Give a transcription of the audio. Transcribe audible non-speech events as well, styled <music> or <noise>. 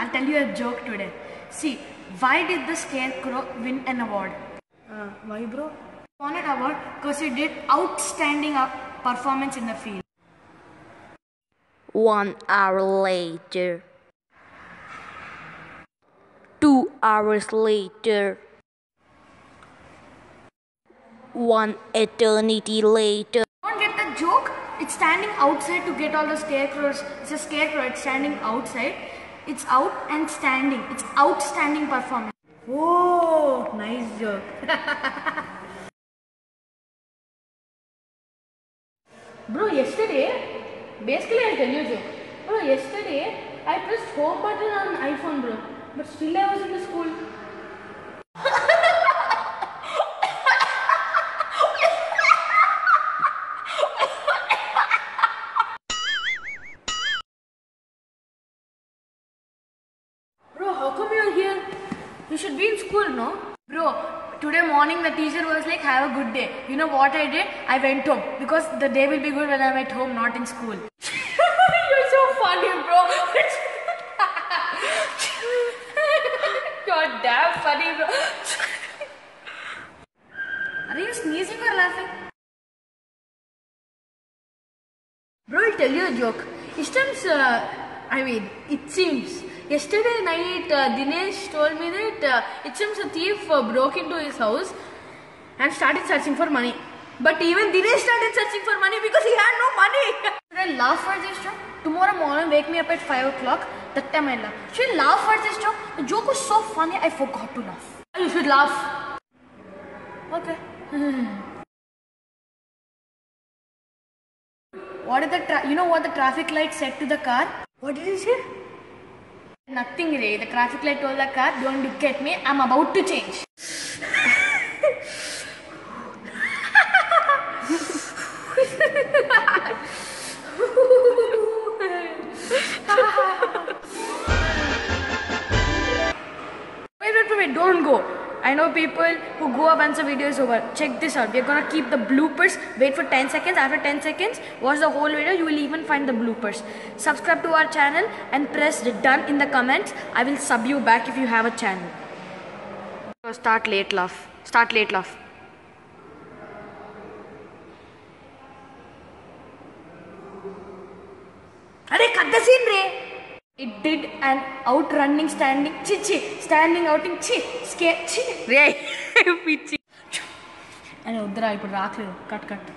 I'll tell you a joke today. See, why did the scarecrow win an award? why bro? Won an award because he did outstanding uh, performance in the field. One hour later. Two hours later. One eternity later. Don't get the joke? It's standing outside to get all the scarecrows. It's a scarecrow, it's standing outside. It's out and standing. It's outstanding performance. Oh, nice joke. <laughs> Bro, yesterday, basically I'll tell you a joke. Bro, yesterday I pressed home button on iPhone, bro. But still I was in the school. You should be in school, no? Bro, today morning the teacher was like, have a good day. You know what I did? I went home because the day will be good when I'm at home, not in school. <laughs> you're so funny, bro. <laughs> you're damn funny, bro. <laughs> Are you sneezing or laughing? Bro, I'll tell you a joke. Istam's, uh, I mean, it seems. Yesterday night, uh, Dinesh told me that uh, it seems a thief uh, broke into his house and started searching for money. But even Dinesh started searching for money because he had no money. <laughs> Should I laugh for this joke? Tomorrow morning, wake me up at 5 o'clock. That time I laugh. Should I laugh for this joke? The joke was so funny, I forgot to laugh. You should laugh. Okay. <laughs> What did the you know what the traffic light said to the car? What did he say? Nothing, Ray. The traffic light told the car, "Don't look at me. I'm about to change." <laughs> Wait, wait, wait, don't go. I know people who go up once the video is over. Check this out. We're gonna keep the bloopers. Wait for 10 seconds. After 10 seconds, watch the whole video. You will even find the bloopers. Subscribe to our channel and press done in the comments. I will sub you back if you have a channel. Start late laugh. Start late laugh. Are cut the it did and out running standing చి చి standing outing చి స్కే చి రే పిచ్చి. అని వద్దురా ఇప్పుడు రాట్లేదు. Cut cut